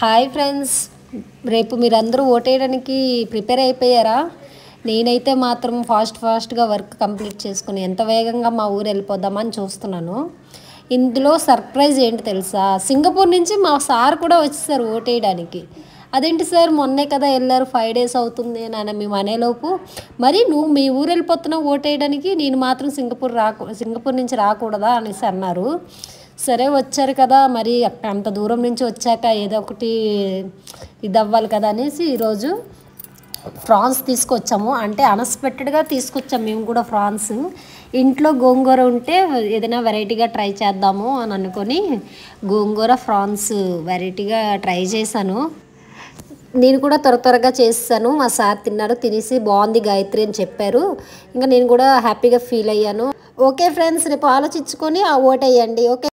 Hi friends. రేపు మీరందరూ ఓటేయడానికి prepare అయిపోయారా? నేనైతే మాత్రం ఫాస్ట్ ఫాస్ట్గా వర్క్ కంప్లీట్ చేసుకుని ఎంత వేగంగా మా ఊరు వెళ్ళిపోదామని చూస్తున్నాను. ఇందులో సర్ప్రైజ్ ఏంటి తెలుసా? సింగపూర్ నుంచి మా సార్ కూడా వచ్చేసారు ఓటేయడానికి. అదేంటి సార్ మొన్నే కదా వెళ్ళారు ఫైవ్ డేస్ అవుతుంది నాన్న మేము అనేలోపు. మరి నువ్వు మీ ఊరు వెళ్ళిపోతున్నావు ఓటేయడానికి నేను మాత్రం సింగపూర్ రాకు సింగపూర్ నుంచి రాకూడదా అనేసి అన్నారు. సరే వచ్చారు కదా మరి అంత దూరం నుంచి వచ్చాక ఏదో ఒకటి ఇది అవ్వాలి కదా అనేసి ఈరోజు ఫ్రాన్స్ తీసుకొచ్చాము. అంటే అన్ఎక్స్పెక్టెడ్గా తీసుకొచ్చాము మేము కూడా ఫ్రాన్స్. ఇంట్లో గోంగూర ఉంటే ఏదైనా వెరైటీగా ట్రై చేద్దాము అని అనుకొని గోంగూర ఫ్రాన్స్ వెరైటీగా ట్రై చేశాను. నేను కూడా త్వర త్వరగా చేస్తాను. మా సార్ తిన్నారు తినేసి బాగుంది గాయత్రి అని చెప్పారు. ఇంకా నేను కూడా హ్యాపీగా ఫీల్ అయ్యాను. ఓకే ఫ్రెండ్స్ రేపు ఆలోచించుకొని ఆ ఓట్ ఓకే